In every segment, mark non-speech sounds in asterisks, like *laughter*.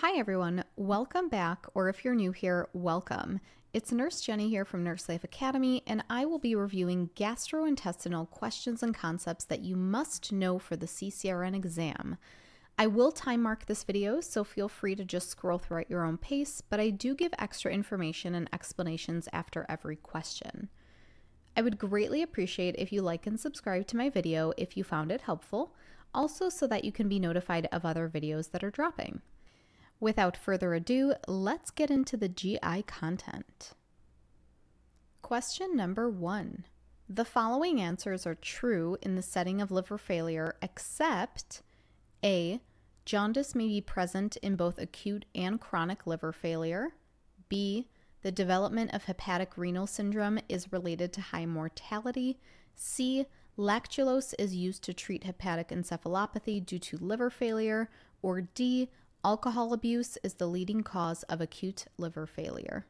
Hi, everyone. Welcome back, or if you're new here, welcome. It's Nurse Jenny here from Nurse Life Academy, and I will be reviewing gastrointestinal questions and concepts that you must know for the CCRN exam. I will time mark this video, so feel free to just scroll through at your own pace, but I do give extra information and explanations after every question. I would greatly appreciate if you like and subscribe to my video if you found it helpful, also so that you can be notified of other videos that are dropping. Without further ado, let's get into the GI content. Question number one. The following answers are true in the setting of liver failure, except A. Jaundice may be present in both acute and chronic liver failure. B. The development of hepatorenal syndrome is related to high mortality. C. Lactulose is used to treat hepatic encephalopathy due to liver failure. Or D. Alcohol abuse is the leading cause of acute liver failure.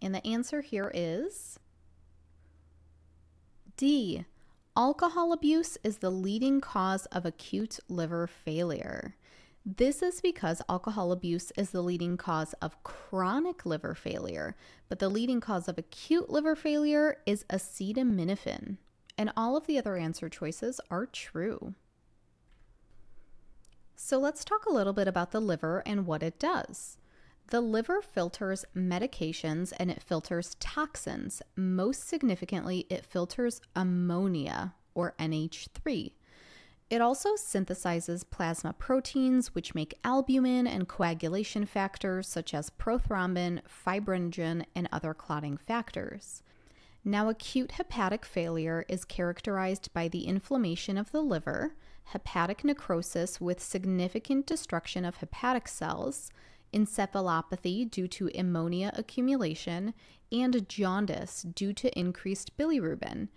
And the answer here is D. Alcohol abuse is the leading cause of acute liver failure. This is because alcohol abuse is the leading cause of chronic liver failure, but the leading cause of acute liver failure is acetaminophen and all of the other answer choices are true. So let's talk a little bit about the liver and what it does. The liver filters medications and it filters toxins. Most significantly, it filters ammonia or NH3. It also synthesizes plasma proteins, which make albumin and coagulation factors such as prothrombin, fibrinogen, and other clotting factors. Now, acute hepatic failure is characterized by the inflammation of the liver, hepatic necrosis with significant destruction of hepatic cells, encephalopathy due to ammonia accumulation, and jaundice due to increased bilirubin.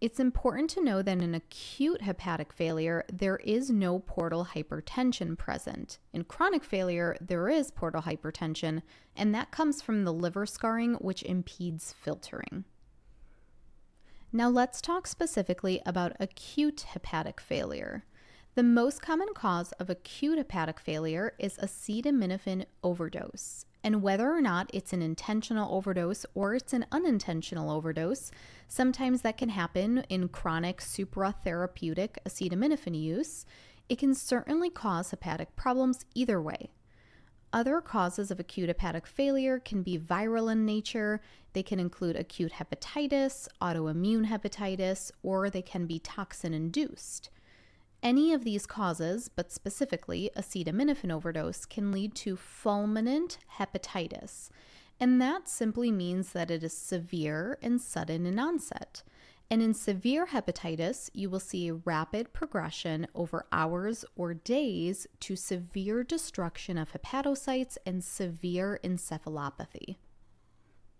It's important to know that in acute hepatic failure, there is no portal hypertension present. In chronic failure, there is portal hypertension, and that comes from the liver scarring, which impedes filtering. Now let's talk specifically about acute hepatic failure. The most common cause of acute hepatic failure is acetaminophen overdose. And whether or not it's an intentional overdose or it's an unintentional overdose, sometimes that can happen in chronic supratherapeutic acetaminophen use. It can certainly cause hepatic problems either way. Other causes of acute hepatic failure can be viral in nature. They can include acute hepatitis, autoimmune hepatitis, or they can be toxin induced. Any of these causes, but specifically acetaminophen overdose, can lead to fulminant hepatitis, and that simply means that it is severe and sudden in onset. And in severe hepatitis, you will see a rapid progression over hours or days to severe destruction of hepatocytes and severe encephalopathy.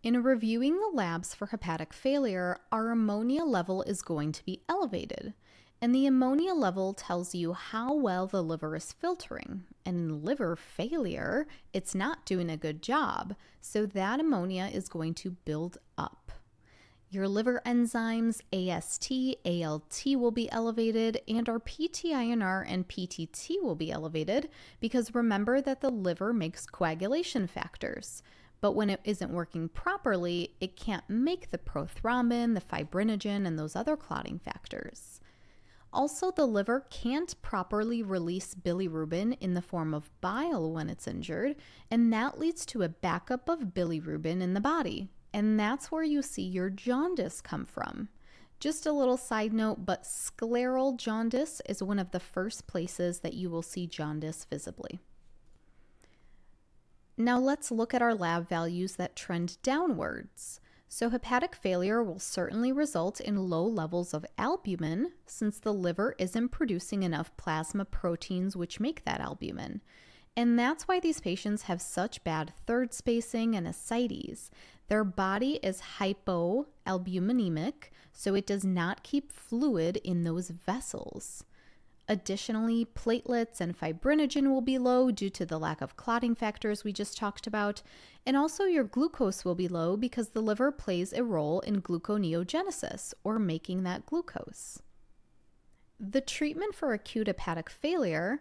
In reviewing the labs for hepatic failure, our ammonia level is going to be elevated. And the ammonia level tells you how well the liver is filtering. And in liver failure, it's not doing a good job. So that ammonia is going to build up. Your liver enzymes, AST, ALT will be elevated, and our PTINR and PTT will be elevated because remember that the liver makes coagulation factors. But when it isn't working properly, it can't make the prothrombin, the fibrinogen, and those other clotting factors. Also, the liver can't properly release bilirubin in the form of bile when it's injured, and that leads to a backup of bilirubin in the body. And that's where you see your jaundice come from. Just a little side note, but scleral jaundice is one of the first places that you will see jaundice visibly. Now let's look at our lab values that trend downwards. So hepatic failure will certainly result in low levels of albumin since the liver isn't producing enough plasma proteins which make that albumin. And that's why these patients have such bad third spacing and ascites. Their body is hypoalbuminemic, so it does not keep fluid in those vessels. Additionally, platelets and fibrinogen will be low due to the lack of clotting factors we just talked about, and also your glucose will be low because the liver plays a role in gluconeogenesis, or making that glucose. The treatment for acute hepatic failure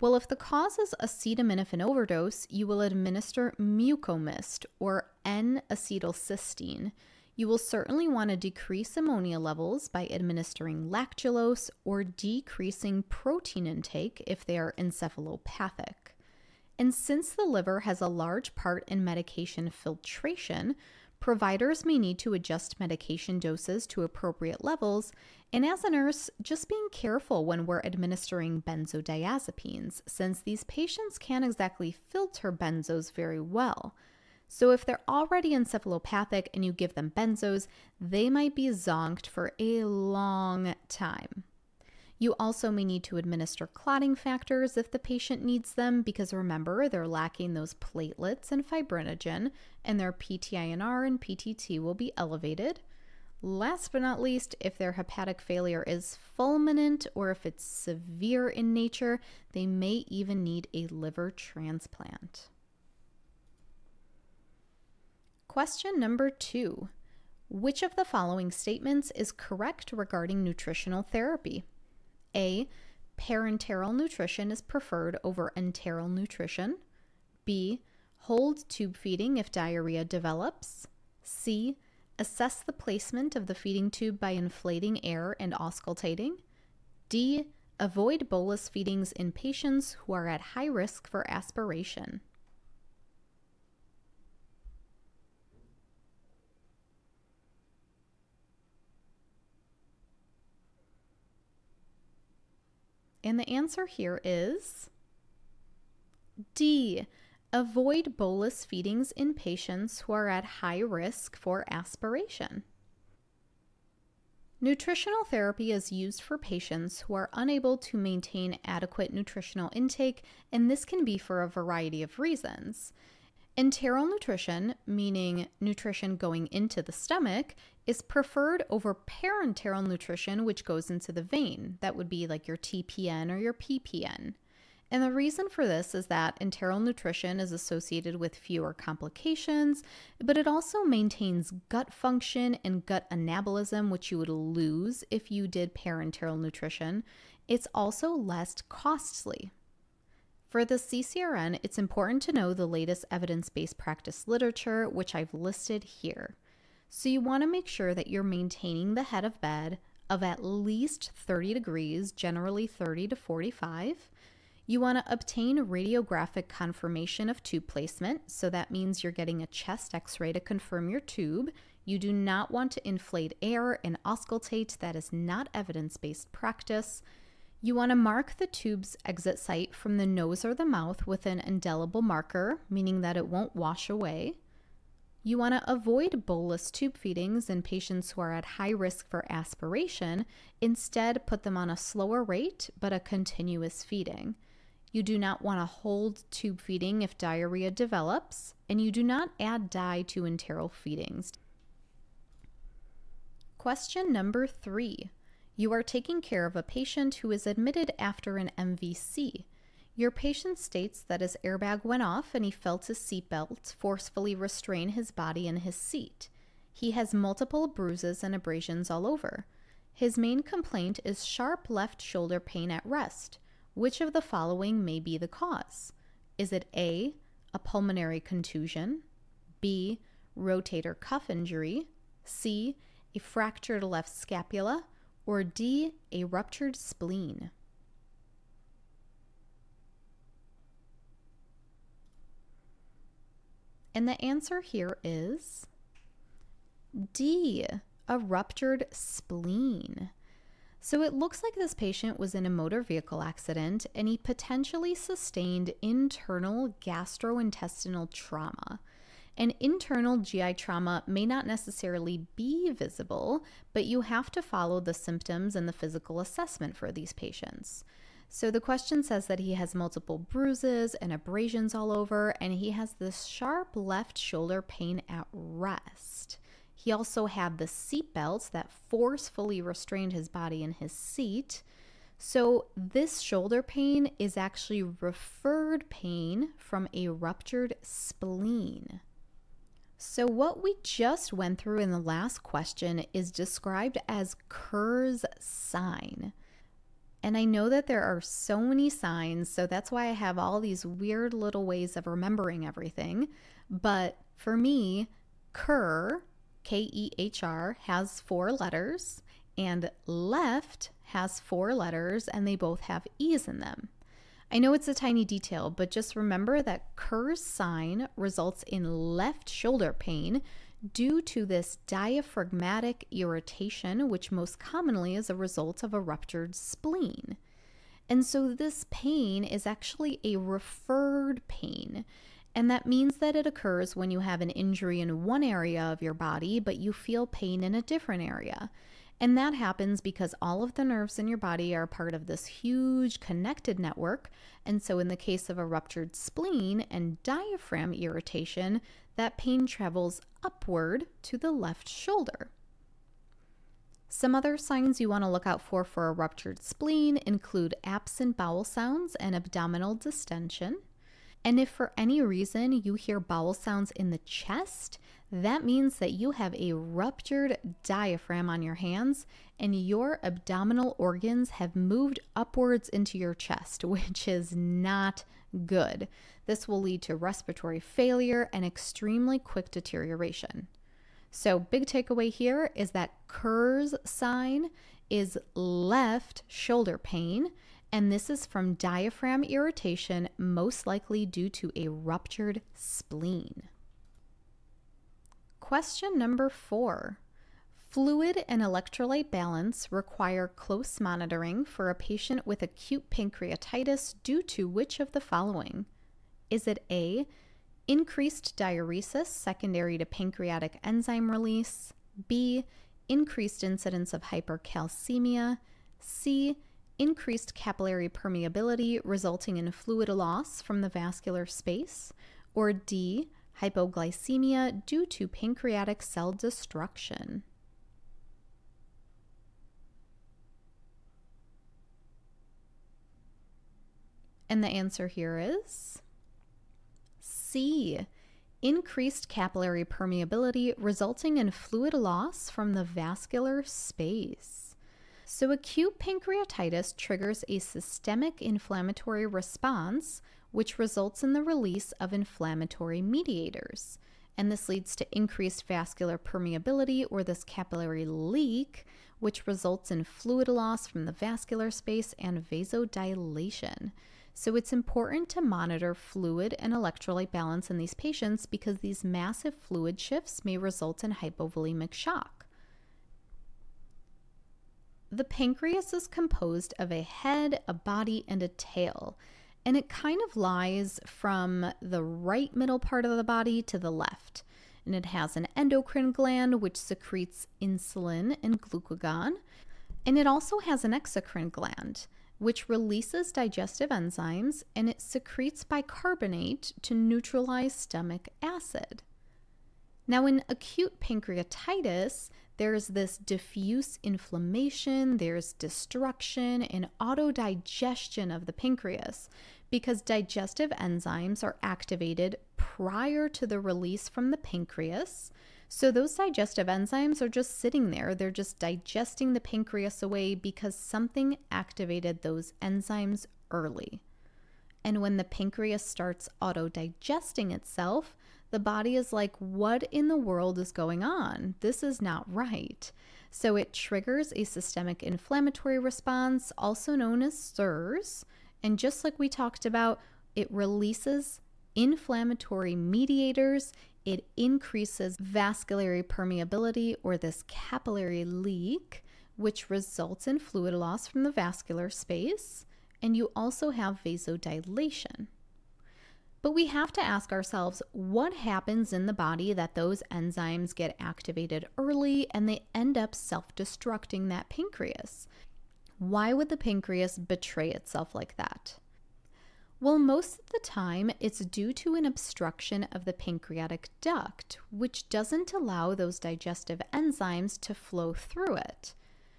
well, if the cause is acetaminophen overdose, you will administer mucomyst or N acetylcysteine. You will certainly want to decrease ammonia levels by administering lactulose or decreasing protein intake if they are encephalopathic. And since the liver has a large part in medication filtration, providers may need to adjust medication doses to appropriate levels. And as a nurse, just being careful when we're administering benzodiazepines, since these patients can't exactly filter benzos very well. So, if they're already encephalopathic and you give them benzos, they might be zonked for a long time. You also may need to administer clotting factors if the patient needs them, because remember, they're lacking those platelets and fibrinogen, and their PTINR and PTT will be elevated. Last but not least, if their hepatic failure is fulminant or if it's severe in nature, they may even need a liver transplant. Question number two Which of the following statements is correct regarding nutritional therapy? A. Parenteral nutrition is preferred over enteral nutrition. B. Hold tube feeding if diarrhea develops. C. Assess the placement of the feeding tube by inflating air and auscultating. D. Avoid bolus feedings in patients who are at high risk for aspiration. And the answer here is D. Avoid bolus feedings in patients who are at high risk for aspiration. Nutritional therapy is used for patients who are unable to maintain adequate nutritional intake, and this can be for a variety of reasons. Enteral nutrition, meaning nutrition going into the stomach, is preferred over parenteral nutrition, which goes into the vein. That would be like your TPN or your PPN. And the reason for this is that enteral nutrition is associated with fewer complications, but it also maintains gut function and gut anabolism, which you would lose if you did parenteral nutrition. It's also less costly. For the CCRN, it's important to know the latest evidence based practice literature, which I've listed here. So you want to make sure that you're maintaining the head of bed of at least 30 degrees, generally 30 to 45. You want to obtain radiographic confirmation of tube placement, so that means you're getting a chest x ray to confirm your tube. You do not want to inflate air and auscultate, that is not evidence based practice. You want to mark the tube's exit site from the nose or the mouth with an indelible marker, meaning that it won't wash away. You want to avoid bolus tube feedings in patients who are at high risk for aspiration. Instead, put them on a slower rate but a continuous feeding. You do not want to hold tube feeding if diarrhea develops, and you do not add dye to enteral feedings. Question number three you are taking care of a patient who is admitted after an MVC. Your patient states that his airbag went off and he felt his seatbelt forcefully restrain his body in his seat. He has multiple bruises and abrasions all over. His main complaint is sharp left shoulder pain at rest. Which of the following may be the cause? Is it A, a pulmonary contusion, B, rotator cuff injury, C, a fractured left scapula, or D, a ruptured spleen? And the answer here is D, a ruptured spleen. So it looks like this patient was in a motor vehicle accident and he potentially sustained internal gastrointestinal trauma. An internal GI trauma may not necessarily be visible, but you have to follow the symptoms and the physical assessment for these patients. So the question says that he has multiple bruises and abrasions all over, and he has this sharp left shoulder pain at rest. He also had the seat belts that forcefully restrained his body in his seat. So, this shoulder pain is actually referred pain from a ruptured spleen. So, what we just went through in the last question is described as Kehr's sign. And I know that there are so many signs, so that's why I have all these weird little ways of remembering everything. But for me, Kehr, K E H R, has four letters, and left has four letters, and they both have E's in them. I know it's a tiny detail, but just remember that Kehr's sign results in left shoulder pain due to this diaphragmatic irritation, which most commonly is a result of a ruptured spleen. And so this pain is actually a referred pain. And that means that it occurs when you have an injury in one area of your body, but you feel pain in a different area. And that happens because all of the nerves in your body are part of this huge connected network. And so, in the case of a ruptured spleen and diaphragm irritation, that pain travels upward to the left shoulder. Some other signs you want to look out for for a ruptured spleen include absent bowel sounds and abdominal distension. And if for any reason you hear bowel sounds in the chest, that means that you have a ruptured diaphragm on your hands and your abdominal organs have moved upwards into your chest, *laughs* which is not good. This will lead to respiratory failure and extremely quick deterioration. So, big takeaway here is that Kehr's sign is left shoulder pain, and this is from diaphragm irritation, most likely due to a ruptured spleen. Question number four. Fluid and electrolyte balance require close monitoring for a patient with acute pancreatitis due to which of the following? Is it A, increased diuresis secondary to pancreatic enzyme release, B, increased incidence of hypercalcemia, C, increased capillary permeability resulting in fluid loss from the vascular space, or D, hypoglycemia due to pancreatic cell destruction. And the answer here is C. Increased capillary permeability resulting in fluid loss from the vascular space. So, acute pancreatitis triggers a systemic inflammatory response, which results in the release of inflammatory mediators. And this leads to increased vascular permeability or this capillary leak, which results in fluid loss from the vascular space and vasodilation. So, it's important to monitor fluid and electrolyte balance in these patients because these massive fluid shifts may result in hypovolemic shock. The pancreas is composed of a head, a body, and a tail, and it kind of lies from the right middle part of the body to the left. And it has an endocrine gland which secretes insulin and glucagon, and it also has an exocrine gland which releases digestive enzymes and it secretes bicarbonate to neutralize stomach acid. Now, in acute pancreatitis, there's this diffuse inflammation, there's destruction and autodigestion of the pancreas because digestive enzymes are activated prior to the release from the pancreas. So, those digestive enzymes are just sitting there. They're just digesting the pancreas away because something activated those enzymes early. And when the pancreas starts auto digesting itself, the body is like, what in the world is going on? This is not right. So it triggers a systemic inflammatory response, also known as SIRS. And just like we talked about, it releases inflammatory mediators. It increases vascular permeability or this capillary leak, which results in fluid loss from the vascular space. And you also have vasodilation. But we have to ask ourselves what happens in the body that those enzymes get activated early and they end up self destructing that pancreas? Why would the pancreas betray itself like that? Well, most of the time, it's due to an obstruction of the pancreatic duct, which doesn't allow those digestive enzymes to flow through it.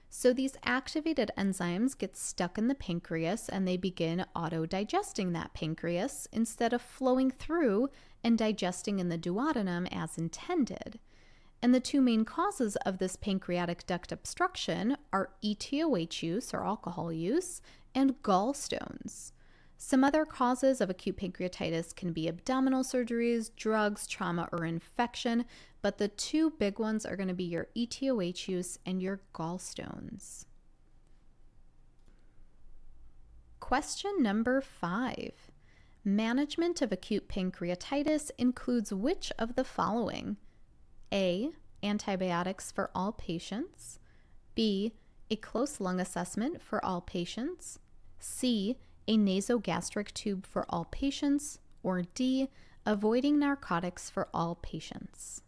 So these activated enzymes get stuck in the pancreas and they begin auto digesting that pancreas instead of flowing through and digesting in the duodenum as intended. And the two main causes of this pancreatic duct obstruction are ETOH use or alcohol use and gallstones. Some other causes of acute pancreatitis can be abdominal surgeries, drugs, trauma, or infection, but the two big ones are going to be your ETOH use and your gallstones. Question number five Management of acute pancreatitis includes which of the following? A. Antibiotics for all patients. B. A close lung assessment for all patients. C a nasogastric tube for all patients, or D, avoiding narcotics for all patients.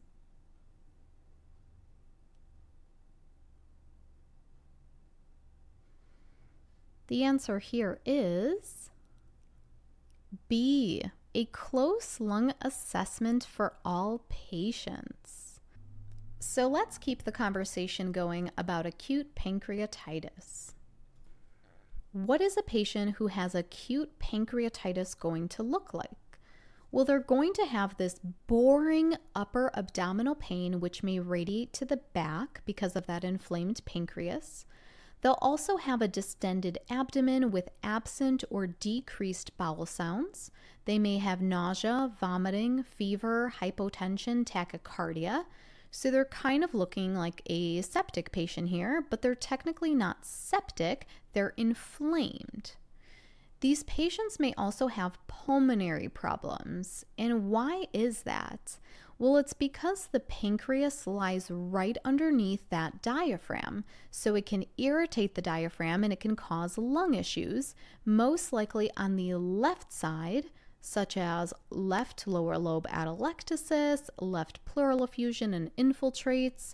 The answer here is B, a close lung assessment for all patients. So let's keep the conversation going about acute pancreatitis. What is a patient who has acute pancreatitis going to look like? Well, they're going to have this boring upper abdominal pain, which may radiate to the back because of that inflamed pancreas. They'll also have a distended abdomen with absent or decreased bowel sounds. They may have nausea, vomiting, fever, hypotension, tachycardia. So they're kind of looking like a septic patient here, but they're technically not septic, they're inflamed. These patients may also have pulmonary problems. And why is that? Well, it's because the pancreas lies right underneath that diaphragm, so it can irritate the diaphragm and it can cause lung issues, most likely on the left side such as left lower lobe atelectasis, left pleural effusion, and infiltrates.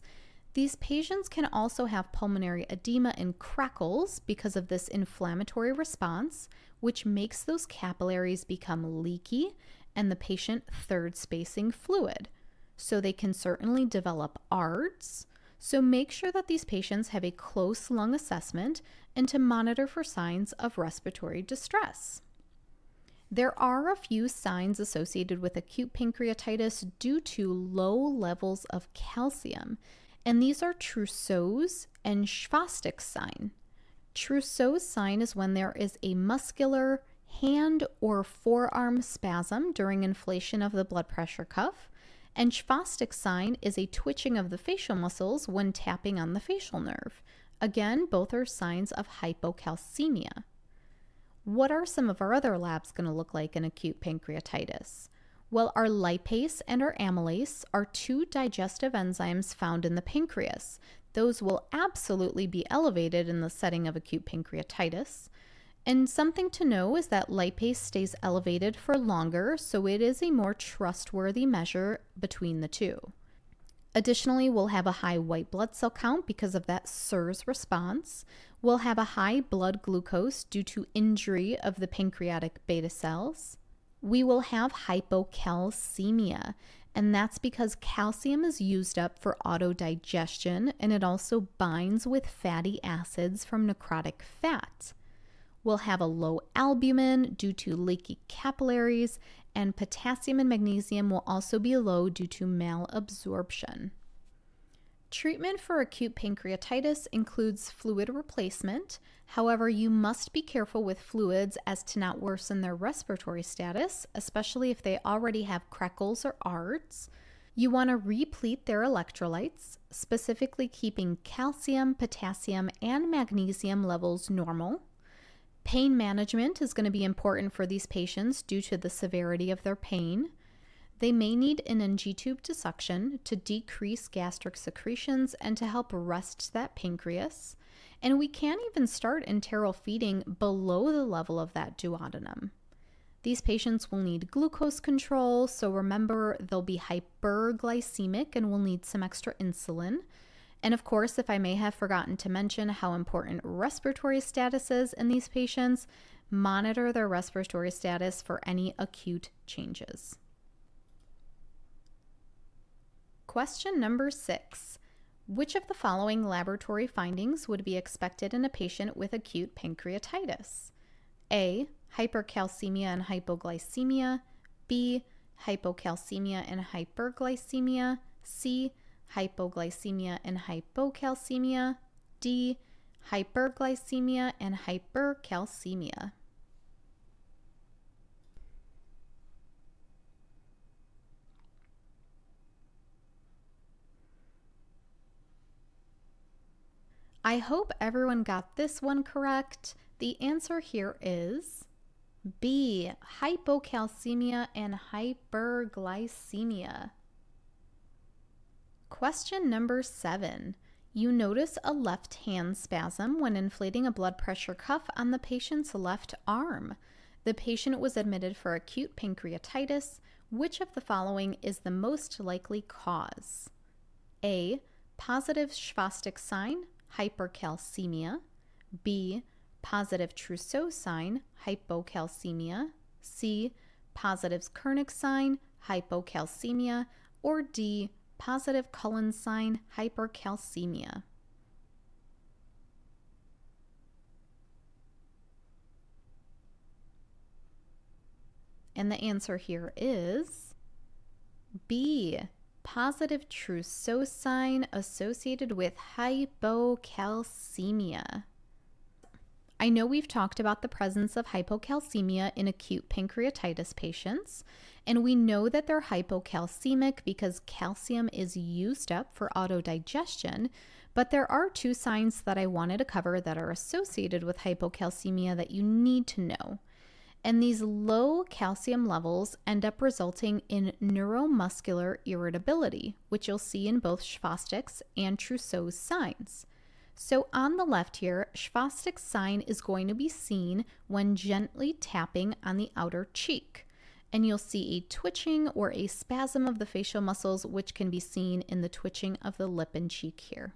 These patients can also have pulmonary edema and crackles because of this inflammatory response, which makes those capillaries become leaky and the patient third spacing fluid. So they can certainly develop ARDS. So make sure that these patients have a close lung assessment and to monitor for signs of respiratory distress. There are a few signs associated with acute pancreatitis due to low levels of calcium, and these are Trousseau's and Chvostek's sign. Trousseau's sign is when there is a muscular hand or forearm spasm during inflation of the blood pressure cuff, and Chvostek's sign is a twitching of the facial muscles when tapping on the facial nerve. Again, both are signs of hypocalcemia. What are some of our other labs going to look like in acute pancreatitis? Well, our lipase and our amylase are two digestive enzymes found in the pancreas. Those will absolutely be elevated in the setting of acute pancreatitis. And something to know is that lipase stays elevated for longer, so it is a more trustworthy measure between the two. Additionally, we'll have a high white blood cell count because of that SIRS response. We'll have a high blood glucose due to injury of the pancreatic beta cells. We will have hypocalcemia, and that's because calcium is used up for autodigestion and it also binds with fatty acids from necrotic fat. We'll have a low albumin due to leaky capillaries, and potassium and magnesium will also be low due to malabsorption. Treatment for acute pancreatitis includes fluid replacement. However, you must be careful with fluids as to not worsen their respiratory status, especially if they already have crackles or ARDS. You want to replete their electrolytes, specifically keeping calcium, potassium, and magnesium levels normal. Pain management is going to be important for these patients due to the severity of their pain. They may need an NG tube dissection to decrease gastric secretions and to help rest that pancreas. And we can even start enteral feeding below the level of that duodenum. These patients will need glucose control, so remember they'll be hyperglycemic and will need some extra insulin. And of course, if I may have forgotten to mention how important respiratory status is in these patients, monitor their respiratory status for any acute changes. Question number six Which of the following laboratory findings would be expected in a patient with acute pancreatitis? A. Hypercalcemia and hypoglycemia. B. Hypocalcemia and hyperglycemia. C hypoglycemia and hypocalcemia, D, hyperglycemia and hypercalcemia. I hope everyone got this one correct. The answer here is B, hypocalcemia and hyperglycemia. Question number seven. You notice a left hand spasm when inflating a blood pressure cuff on the patient's left arm. The patient was admitted for acute pancreatitis. Which of the following is the most likely cause? A. Positive Chvostek sign, hypercalcemia. B. Positive Trousseau sign, hypocalcemia. C. Positive Kernig sign, hypocalcemia. Or D. Positive Cullen sign, hypercalcemia. And the answer here is B positive Trousseau sign associated with hypocalcemia. I know we've talked about the presence of hypocalcemia in acute pancreatitis patients, and we know that they're hypocalcemic because calcium is used up for autodigestion. But there are two signs that I wanted to cover that are associated with hypocalcemia that you need to know and these low calcium levels end up resulting in neuromuscular irritability, which you'll see in both Chvostek's and Trousseau's signs. So on the left here, Chvostek's sign is going to be seen when gently tapping on the outer cheek. And you'll see a twitching or a spasm of the facial muscles, which can be seen in the twitching of the lip and cheek here.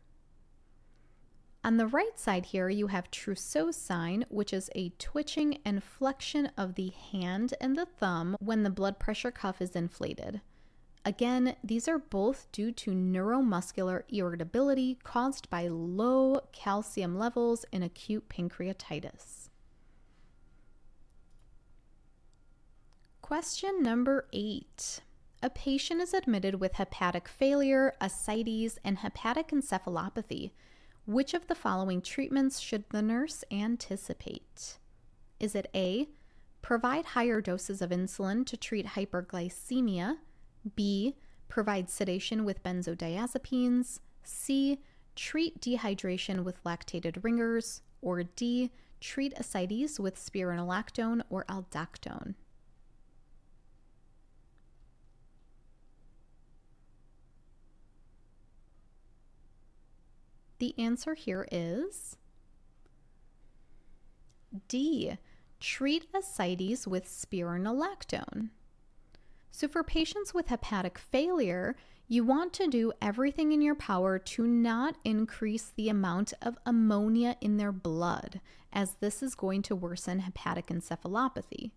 On the right side here, you have Trousseau sign, which is a twitching and flexion of the hand and the thumb when the blood pressure cuff is inflated. Again, these are both due to neuromuscular irritability caused by low calcium levels in acute pancreatitis. Question number eight. A patient is admitted with hepatic failure, ascites, and hepatic encephalopathy. Which of the following treatments should the nurse anticipate? Is it A, provide higher doses of insulin to treat hyperglycemia? B, provide sedation with benzodiazepines? C, treat dehydration with lactated ringers? Or D, treat ascites with spironolactone or aldactone? The answer here is D. Treat ascites with spironolactone. So, for patients with hepatic failure, you want to do everything in your power to not increase the amount of ammonia in their blood, as this is going to worsen hepatic encephalopathy.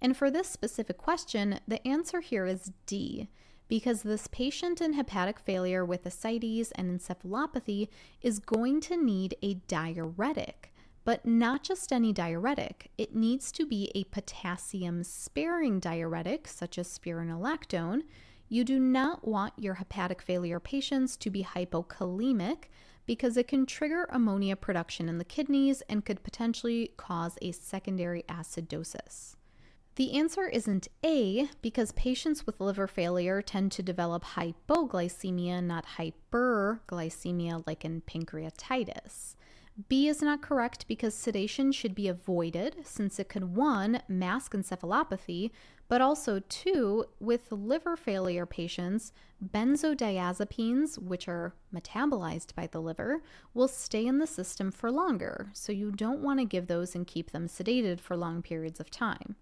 And for this specific question, the answer here is D because this patient in hepatic failure with ascites and encephalopathy is going to need a diuretic. But not just any diuretic, it needs to be a potassium sparing diuretic, such as spironolactone. You do not want your hepatic failure patients to be hypokalemic because it can trigger ammonia production in the kidneys and could potentially cause a secondary acidosis. The answer isn't A because patients with liver failure tend to develop hypoglycemia, not hyperglycemia, like in pancreatitis. B is not correct because sedation should be avoided since it could 1. mask encephalopathy, but also 2. with liver failure patients, benzodiazepines, which are metabolized by the liver, will stay in the system for longer, so you don't want to give those and keep them sedated for long periods of time.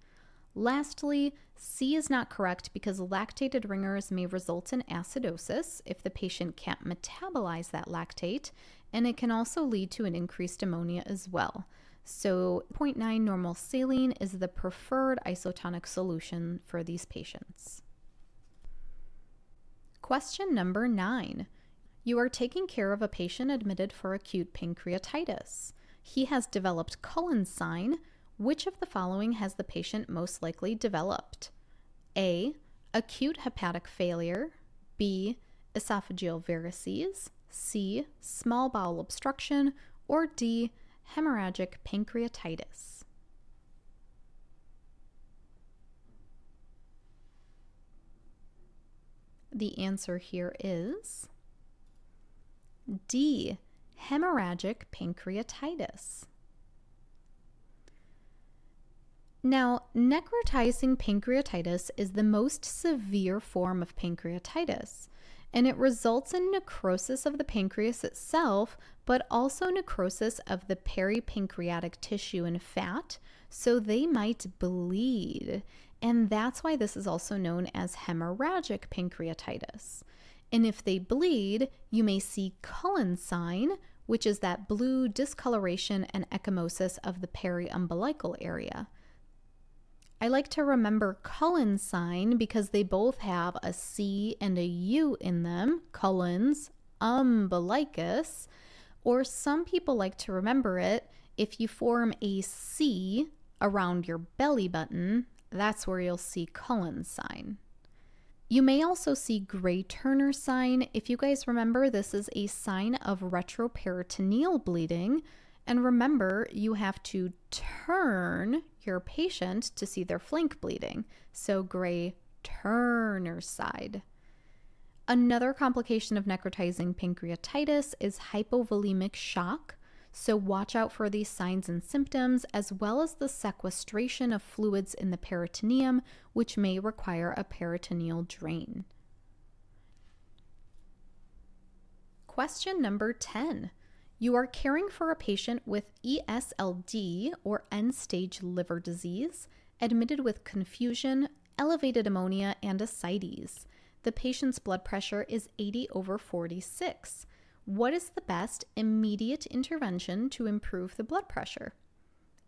Lastly, C is not correct because lactated ringers may result in acidosis if the patient can't metabolize that lactate, and it can also lead to an increased ammonia as well. So, 0.9 normal saline is the preferred isotonic solution for these patients. Question number nine. You are taking care of a patient admitted for acute pancreatitis. He has developed Cullen's sign, which of the following has the patient most likely developed? A. Acute hepatic failure. B. esophageal varices, C. small bowel obstruction, or D. hemorrhagic pancreatitis? The answer here is D. Hemorrhagic pancreatitis. Now, necrotizing pancreatitis is the most severe form of pancreatitis, and it results in necrosis of the pancreas itself, but also necrosis of the peripancreatic tissue and fat, so they might bleed. And that's why this is also known as hemorrhagic pancreatitis. And if they bleed, you may see Cullen's sign, which is that blue discoloration and ecchymosis of the periumbilical area. I like to remember Cullen's sign because they both have a C and a U in them, Cullen's umbilicus, or some people like to remember it if you form a C around your belly button, that's where you'll see Cullen's sign. You may also see Gray Turner sign. If you guys remember, this is a sign of retroperitoneal bleeding. And remember, you have to turn your patient to see their flank bleeding. So, Gray Turner side. Another complication of necrotizing pancreatitis is hypovolemic shock. So, watch out for these signs and symptoms, as well as the sequestration of fluids in the peritoneum, which may require a peritoneal drain. Question number 10 you are caring for a patient with ESLD or end stage liver disease, admitted with confusion, elevated ammonia, and ascites. The patient's blood pressure is 80 over 46. What is the best immediate intervention to improve the blood pressure?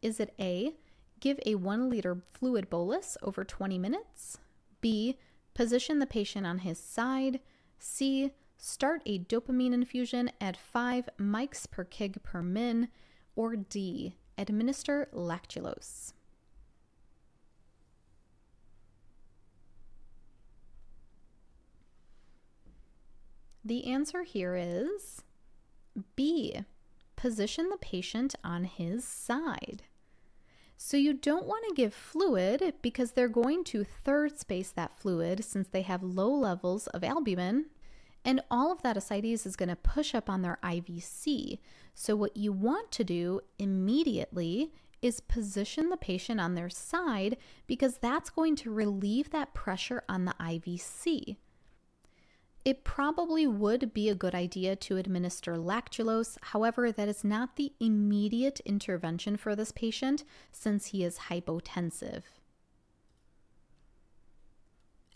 Is it A, give a 1 liter fluid bolus over 20 minutes? B, position the patient on his side? C, Start a dopamine infusion at 5 mics per kg per min, or D. Administer lactulose. The answer here is B. Position the patient on his side. So you don't want to give fluid because they're going to third space that fluid since they have low levels of albumin and all of that ascites is going to push up on their IVC. So, what you want to do immediately is position the patient on their side because that's going to relieve that pressure on the IVC. It probably would be a good idea to administer lactulose. However, that is not the immediate intervention for this patient since he is hypotensive.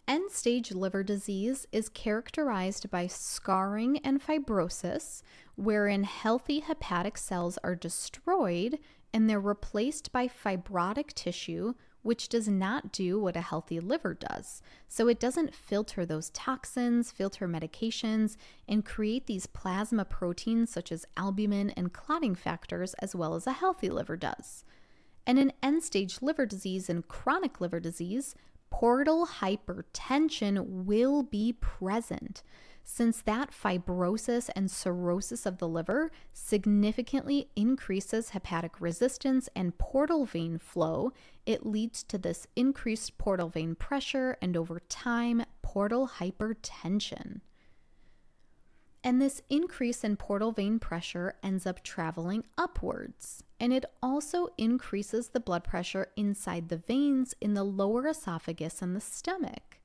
End stage liver disease is characterized by scarring and fibrosis, wherein healthy hepatic cells are destroyed and they're replaced by fibrotic tissue, which does not do what a healthy liver does. So it doesn't filter those toxins, filter medications, and create these plasma proteins such as albumin and clotting factors, as well as a healthy liver does. And in end stage liver disease and chronic liver disease, portal hypertension will be present since that fibrosis and cirrhosis of the liver significantly increases hepatic resistance and portal vein flow, it leads to this increased portal vein pressure and over time, portal hypertension. And this increase in portal vein pressure ends up traveling upwards. And it also increases the blood pressure inside the veins in the lower esophagus and the stomach.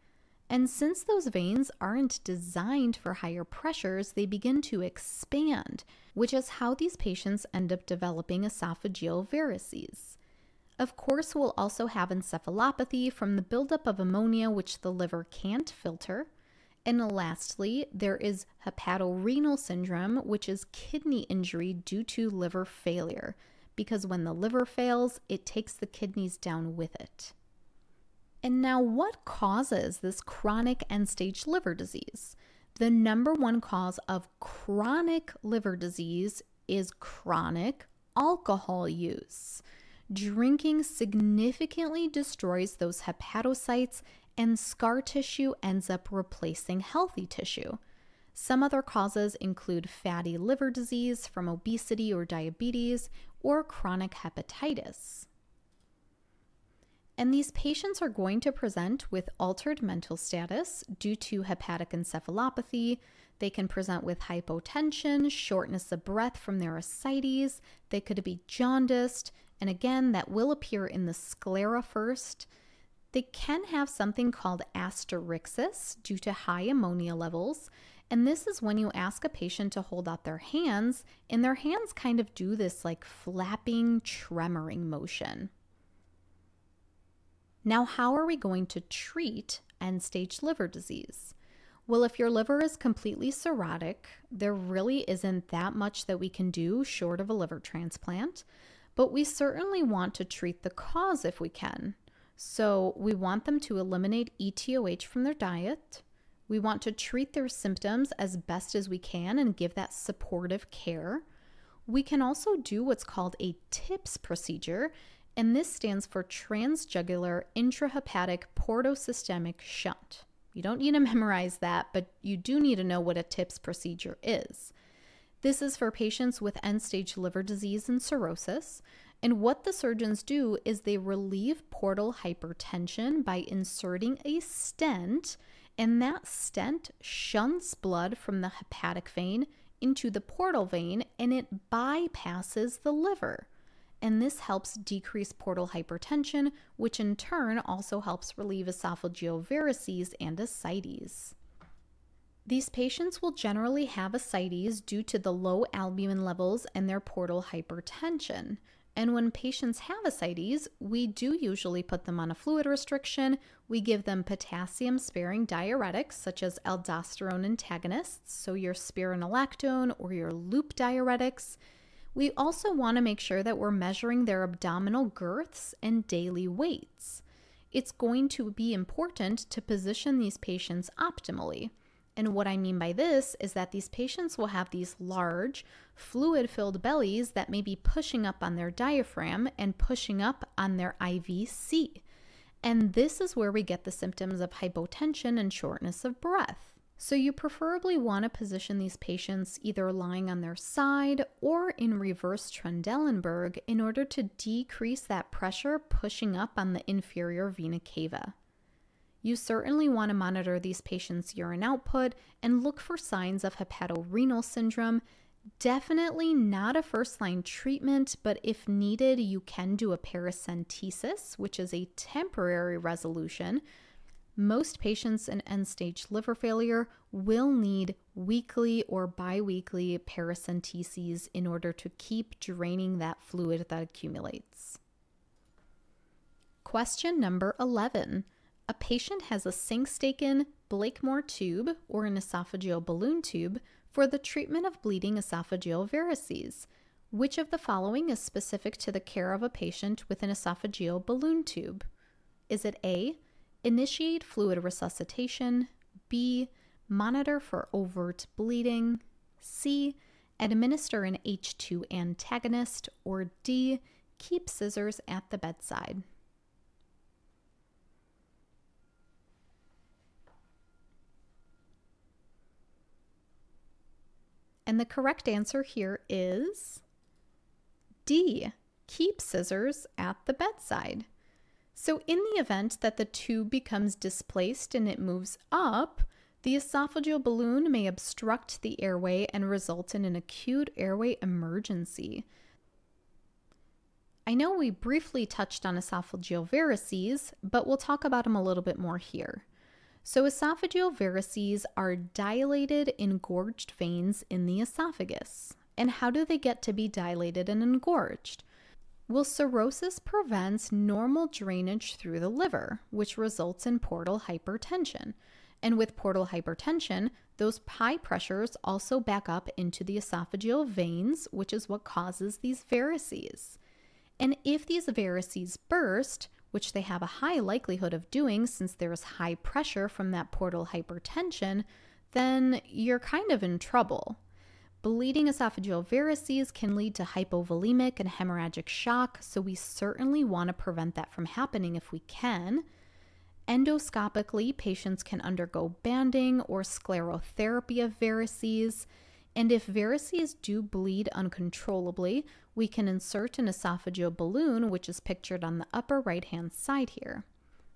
And since those veins aren't designed for higher pressures, they begin to expand, which is how these patients end up developing esophageal varices. Of course, we'll also have encephalopathy from the buildup of ammonia, which the liver can't filter. And lastly, there is hepatorenal syndrome, which is kidney injury due to liver failure, because when the liver fails, it takes the kidneys down with it. And now, what causes this chronic end stage liver disease? The number one cause of chronic liver disease is chronic alcohol use. Drinking significantly destroys those hepatocytes and scar tissue ends up replacing healthy tissue. Some other causes include fatty liver disease from obesity or diabetes or chronic hepatitis. And these patients are going to present with altered mental status due to hepatic encephalopathy. They can present with hypotension, shortness of breath from their ascites. They could be jaundiced. And again, that will appear in the sclera first. They can have something called asterixis due to high ammonia levels. And this is when you ask a patient to hold out their hands, and their hands kind of do this like flapping, tremoring motion. Now, how are we going to treat end stage liver disease? Well, if your liver is completely cirrhotic, there really isn't that much that we can do short of a liver transplant, but we certainly want to treat the cause if we can. So, we want them to eliminate ETOH from their diet. We want to treat their symptoms as best as we can and give that supportive care. We can also do what's called a TIPS procedure, and this stands for transjugular intrahepatic portosystemic shunt. You don't need to *laughs* memorize that, but you do need to know what a TIPS procedure is. This is for patients with end stage liver disease and cirrhosis. And what the surgeons do is they relieve portal hypertension by inserting a stent and that stent shunts blood from the hepatic vein into the portal vein and it bypasses the liver. And this helps decrease portal hypertension, which in turn also helps relieve esophageal varices and ascites. These patients will generally have ascites due to the low albumin levels and their portal hypertension. And when patients have ascites, we do usually put them on a fluid restriction. We give them potassium sparing diuretics such as aldosterone antagonists, so your spironolactone or your loop diuretics. We also want to make sure that we're measuring their abdominal girths and daily weights. It's going to be important to position these patients optimally. And what I mean by this is that these patients will have these large, fluid filled bellies that may be pushing up on their diaphragm and pushing up on their IVC. And this is where we get the symptoms of hypotension and shortness of breath. So, you preferably want to position these patients either lying on their side or in reverse Trendelenburg in order to decrease that pressure pushing up on the inferior vena cava. You certainly want to monitor these patients' urine output and look for signs of hepatorenal syndrome. Definitely not a first line treatment, but if needed, you can do a paracentesis, which is a temporary resolution. Most patients in end stage liver failure will need weekly or bi weekly paracenteses in order to keep draining that fluid that accumulates. Question number 11 a patient has a Sengstaken Blakemore tube or an esophageal balloon tube for the treatment of bleeding esophageal varices. Which of the following is specific to the care of a patient with an esophageal balloon tube? Is it A, initiate fluid resuscitation, B, monitor for overt bleeding, C, administer an H2 antagonist, or D, keep scissors at the bedside? And the correct answer here is D. Keep scissors at the bedside. So, in the event that the tube becomes displaced and it moves up, the esophageal balloon may obstruct the airway and result in an acute airway emergency. I know we briefly touched on esophageal varices, but we'll talk about them a little bit more here. So, esophageal varices are dilated, engorged veins in the esophagus. And how do they get to be dilated and engorged? Well, cirrhosis prevents normal drainage through the liver, which results in portal hypertension. And with portal hypertension, those high pressures also back up into the esophageal veins, which is what causes these varices. And if these varices burst, which they have a high likelihood of doing since there's high pressure from that portal hypertension, then you're kind of in trouble. Bleeding esophageal varices can lead to hypovolemic and hemorrhagic shock, so we certainly want to prevent that from happening if we can. Endoscopically, patients can undergo banding or sclerotherapy of varices. And if varices do bleed uncontrollably, we can insert an esophageal balloon, which is pictured on the upper right hand side here.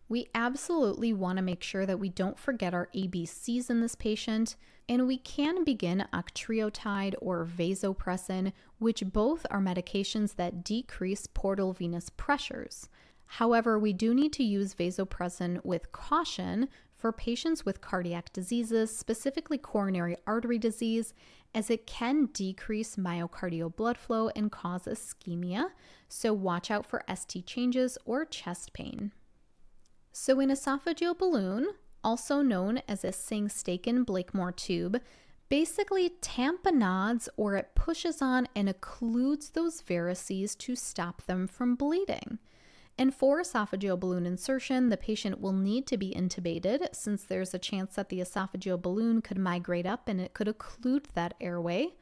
We absolutely want to make sure that we don't forget our ABCs in this patient, and we can begin octreotide or vasopressin, which both are medications that decrease portal venous pressures. However, we do need to use vasopressin with caution for patients with cardiac diseases, specifically coronary artery disease, as it can decrease myocardial blood flow and cause ischemia. So, watch out for ST changes or chest pain. So, an esophageal balloon, also known as a Sengstaken Blakemore tube, basically tamponades or it pushes on and occludes those varices to stop them from bleeding. And for esophageal balloon insertion, the patient will need to be intubated since there's a chance that the esophageal balloon could migrate up and it could occlude that airway.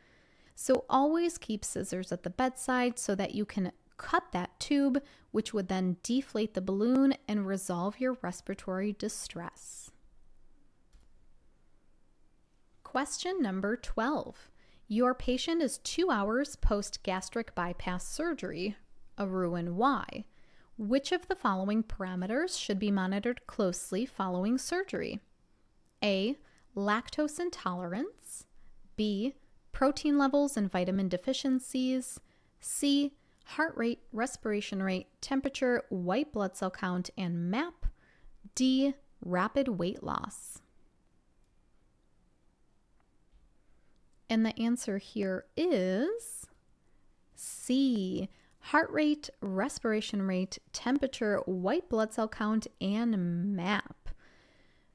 So always keep scissors at the bedside so that you can cut that tube, which would then deflate the balloon and resolve your respiratory distress. Question number 12. Your patient is two hours post gastric bypass surgery. A Roux-en-Y? Which of the following parameters should be monitored closely following surgery? A. Lactose intolerance. B. Protein levels and vitamin deficiencies. C heart rate, respiration rate, temperature, white blood cell count, and MAP. D, rapid weight loss. And the answer here is C, heart rate, respiration rate, temperature, white blood cell count, and MAP.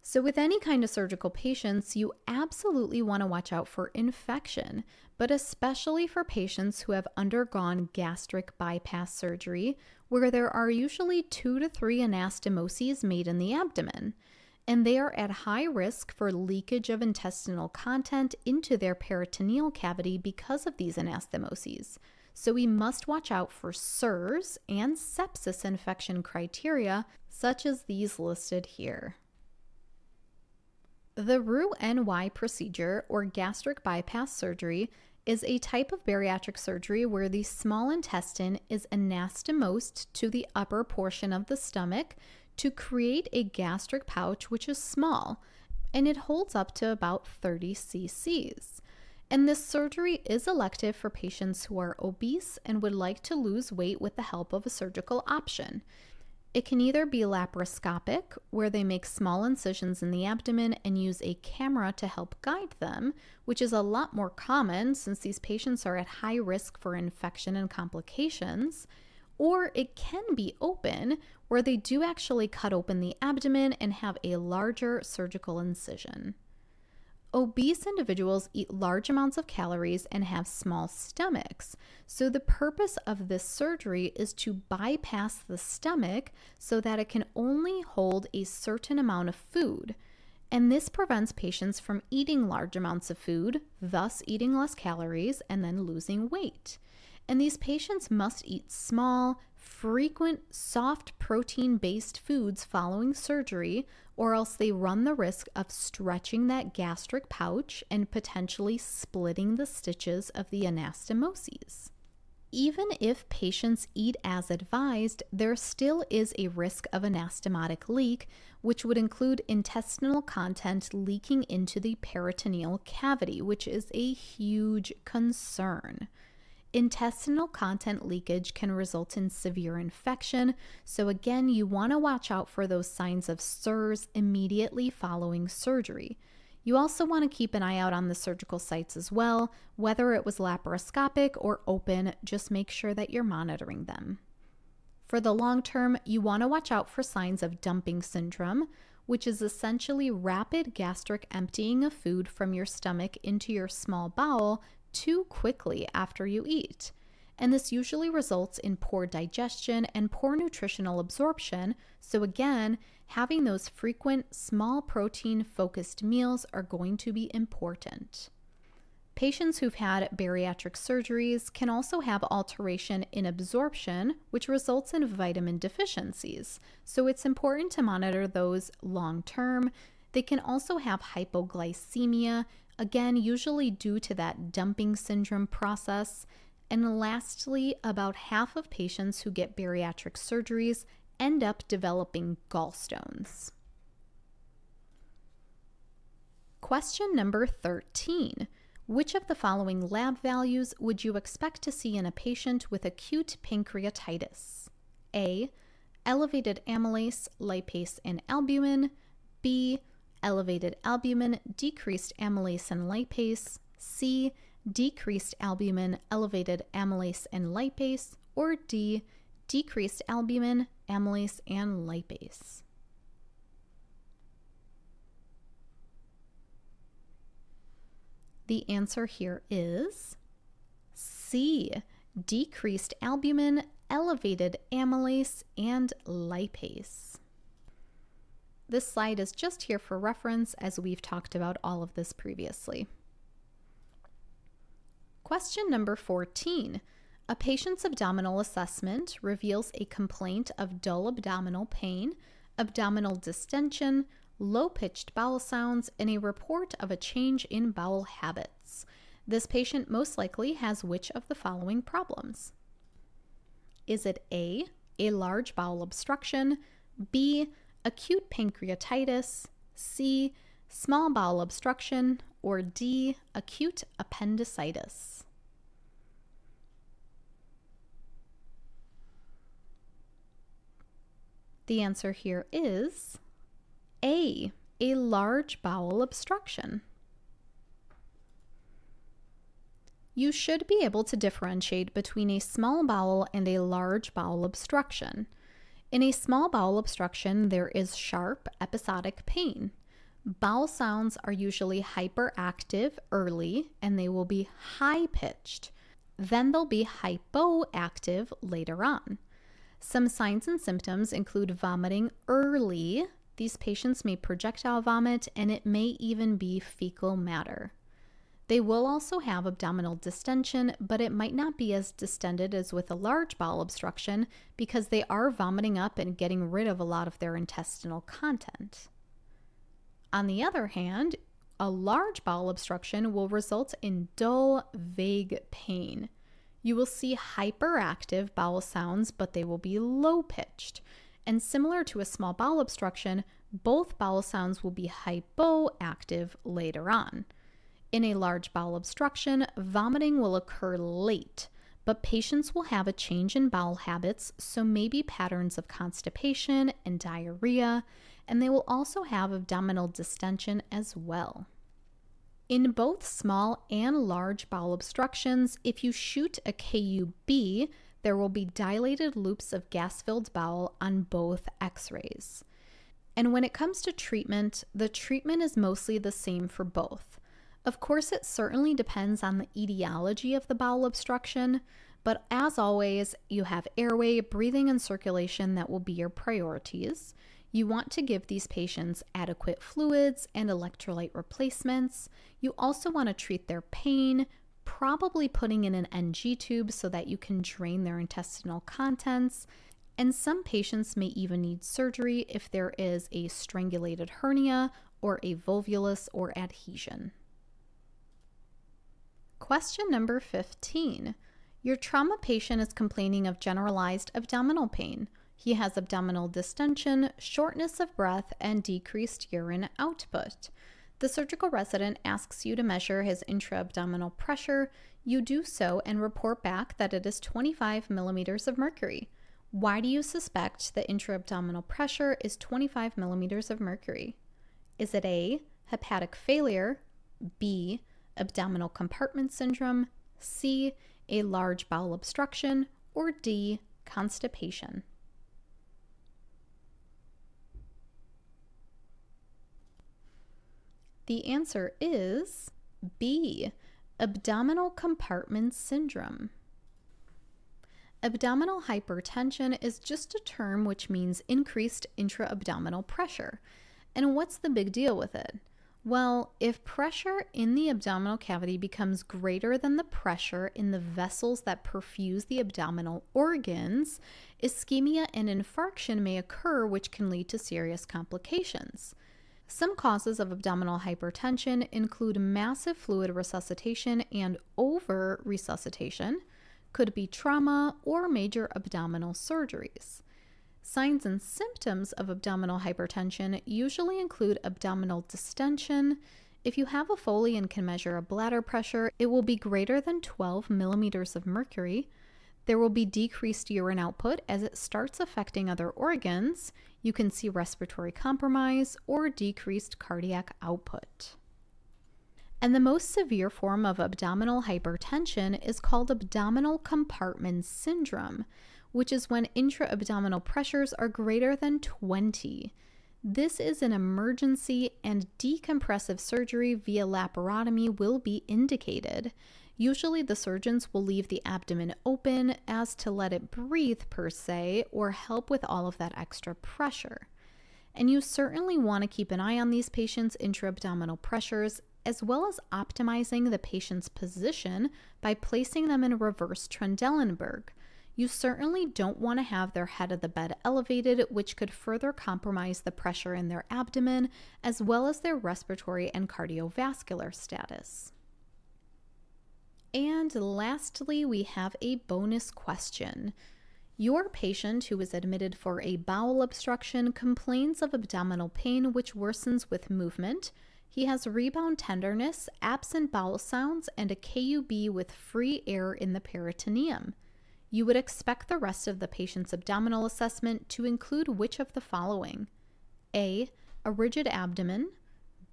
So, with any kind of surgical patients, you absolutely want to watch out for infection, but especially for patients who have undergone gastric bypass surgery, where there are usually two to three anastomoses made in the abdomen. And they are at high risk for leakage of intestinal content into their peritoneal cavity because of these anastomoses. So, we must watch out for SIRS and sepsis infection criteria, such as these listed here. The Roux-en-Y procedure, or gastric bypass surgery, is a type of bariatric surgery where the small intestine is anastomosed to the upper portion of the stomach to create a gastric pouch which is small and it holds up to about 30 cc's. And this surgery is elective for patients who are obese and would like to lose weight with the help of a surgical option. It can either be laparoscopic, where they make small incisions in the abdomen and use a camera to help guide them, which is a lot more common since these patients are at high risk for infection and complications. Or it can be open, where they do actually cut open the abdomen and have a larger surgical incision. Obese individuals eat large amounts of calories and have small stomachs. So, the purpose of this surgery is to bypass the stomach so that it can only hold a certain amount of food. And this prevents patients from eating large amounts of food, thus eating less calories and then losing weight. And these patients must eat small, frequent, soft protein based foods following surgery, or else they run the risk of stretching that gastric pouch and potentially splitting the stitches of the anastomoses. Even if patients eat as advised, there still is a risk of anastomotic leak, which would include intestinal content leaking into the peritoneal cavity, which is a huge concern. Intestinal content leakage can result in severe infection, so again, you want to watch out for those signs of SIRS immediately following surgery. You also want to keep an eye out on the surgical sites as well, whether it was laparoscopic or open, just make sure that you're monitoring them. For the long term, you want to watch out for signs of dumping syndrome, which is essentially rapid gastric emptying of food from your stomach into your small bowel too quickly after you eat. And this usually results in poor digestion and poor nutritional absorption. So, again, having those frequent small protein focused meals are going to be important. Patients who've had bariatric surgeries can also have alteration in absorption, which results in vitamin deficiencies. So it's important to monitor those long term. They can also have hypoglycemia, again, usually due to that dumping syndrome process. And lastly, about half of patients who get bariatric surgeries end up developing gallstones. Question number 13. Which of the following lab values would you expect to see in a patient with acute pancreatitis? A. Elevated amylase, lipase, and albumin. B. Elevated albumin, decreased amylase and lipase. C. Decreased albumin, elevated amylase and lipase. Or D. Decreased albumin, amylase, and lipase. The answer here is C. Decreased albumin, elevated amylase, and lipase. This slide is just here for reference as we've talked about all of this previously. Question number 14. A patient's abdominal assessment reveals a complaint of dull abdominal pain, abdominal distension, low pitched bowel sounds, and a report of a change in bowel habits. This patient most likely has which of the following problems? Is it A, a large bowel obstruction, B, acute pancreatitis, C, small bowel obstruction, or D, acute appendicitis? The answer here is a. A large bowel obstruction. You should be able to differentiate between a small bowel and a large bowel obstruction. In a small bowel obstruction, there is sharp episodic pain. Bowel sounds are usually hyperactive early and they will be high pitched. Then they'll be hypoactive later on. Some signs and symptoms include vomiting early, these patients may projectile vomit and it may even be fecal matter. They will also have abdominal distension, but it might not be as distended as with a large bowel obstruction because they are vomiting up and getting rid of a lot of their intestinal content. On the other hand, a large bowel obstruction will result in dull, vague pain. You will see hyperactive bowel sounds, but they will be low pitched. And similar to a small bowel obstruction, both bowel sounds will be hypoactive later on. In a large bowel obstruction, vomiting will occur late, but patients will have a change in bowel habits, so maybe patterns of constipation and diarrhea, and they will also have abdominal distension as well. In both small and large bowel obstructions, if you shoot a KUB, there will be dilated loops of gas filled bowel on both x rays. And when it comes to treatment, the treatment is mostly the same for both. Of course, it certainly depends on the etiology of the bowel obstruction, but as always, you have airway, breathing, and circulation that will be your priorities. You want to give these patients adequate fluids and electrolyte replacements. You also want to treat their pain, probably putting in an NG tube so that you can drain their intestinal contents. And some patients may even need surgery if there is a strangulated hernia or a volvulus or adhesion. Question number 15. Your trauma patient is complaining of generalized abdominal pain. He has abdominal distension, shortness of breath, and decreased urine output. The surgical resident asks you to measure his intra abdominal pressure. You do so and report back that it is 25 millimeters of mercury. Why do you suspect the intra abdominal pressure is 25 millimeters of mercury? Is it A, hepatic failure, B, abdominal compartment syndrome, C, a large bowel obstruction, or D, constipation? The answer is B, abdominal compartment syndrome. Abdominal hypertension is just a term which means increased intra abdominal pressure. And what's the big deal with it? Well, if pressure in the abdominal cavity becomes greater than the pressure in the vessels that perfuse the abdominal organs, ischemia and infarction may occur, which can lead to serious complications. Some causes of abdominal hypertension include massive fluid resuscitation and over resuscitation, could be trauma or major abdominal surgeries. Signs and symptoms of abdominal hypertension usually include abdominal distension. If you have a Foley and can measure a bladder pressure, it will be greater than 12 millimeters of mercury. There will be decreased urine output as it starts affecting other organs. You can see respiratory compromise or decreased cardiac output. And the most severe form of abdominal hypertension is called abdominal compartment syndrome which is when intra abdominal pressures are greater than 20. This is an emergency, and decompressive surgery via laparotomy will be indicated. Usually, the surgeons will leave the abdomen open as to let it breathe, per se, or help with all of that extra pressure. And you certainly want to keep an eye on these patients' intra abdominal pressures, as well as optimizing the patient's position by placing them in a reverse Trendelenburg you certainly don't want to have their head of the bed elevated, which could further compromise the pressure in their abdomen, as well as their respiratory and cardiovascular status. And lastly, we have a bonus question. Your patient who was admitted for a bowel obstruction complains of abdominal pain which worsens with movement. He has rebound tenderness, absent bowel sounds, and a KUB with free air in the peritoneum. You would expect the rest of the patient's abdominal assessment to include which of the following A. A rigid abdomen,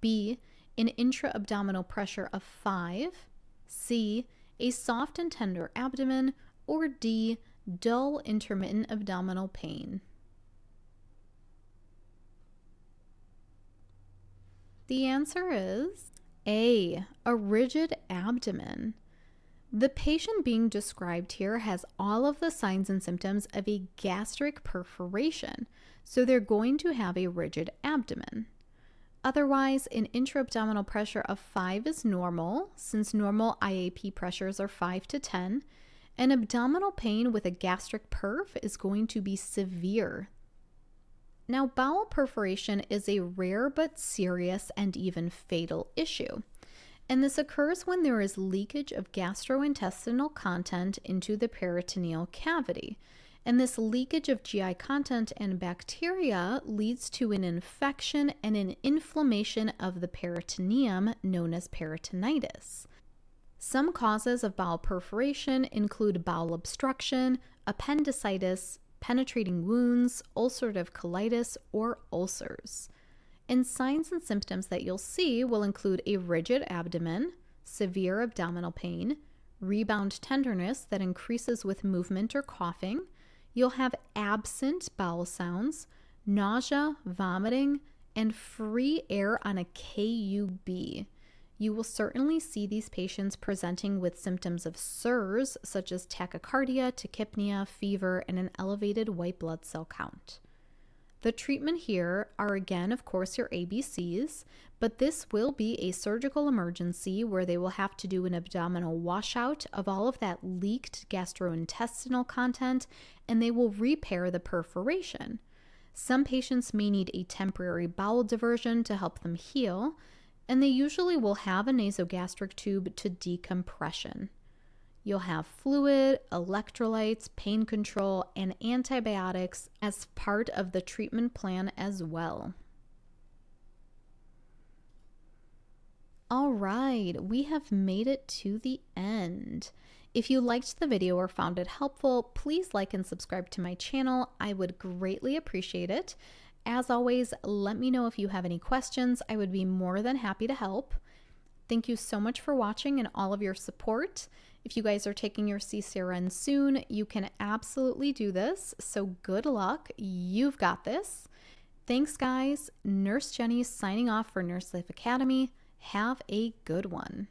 B. An intra abdominal pressure of 5, C. A soft and tender abdomen, or D. Dull intermittent abdominal pain. The answer is A. A rigid abdomen. The patient being described here has all of the signs and symptoms of a gastric perforation, so they're going to have a rigid abdomen. Otherwise, an intra-abdominal pressure of 5 is normal, since normal IAP pressures are 5 to 10. An abdominal pain with a gastric perf is going to be severe. Now, bowel perforation is a rare but serious and even fatal issue and this occurs when there is leakage of gastrointestinal content into the peritoneal cavity. And this leakage of GI content and bacteria leads to an infection and an inflammation of the peritoneum known as peritonitis. Some causes of bowel perforation include bowel obstruction, appendicitis, penetrating wounds, ulcerative colitis, or ulcers. And signs and symptoms that you'll see will include a rigid abdomen, severe abdominal pain, rebound tenderness that increases with movement or coughing. You'll have absent bowel sounds, nausea, vomiting, and free air on a KUB. You will certainly see these patients presenting with symptoms of SIRS, such as tachycardia, tachypnea, fever, and an elevated white blood cell count. The treatment here are again, of course, your ABCs, but this will be a surgical emergency where they will have to do an abdominal washout of all of that leaked gastrointestinal content and they will repair the perforation. Some patients may need a temporary bowel diversion to help them heal, and they usually will have a nasogastric tube to decompression. You'll have fluid, electrolytes, pain control, and antibiotics as part of the treatment plan as well. All right, we have made it to the end. If you liked the video or found it helpful, please like and subscribe to my channel. I would greatly appreciate it. As always, let me know if you have any questions. I would be more than happy to help. Thank you so much for watching and all of your support. If you guys are taking your CCRN soon, you can absolutely do this. So good luck. You've got this. Thanks, guys. Nurse Jenny signing off for Nurse Life Academy. Have a good one.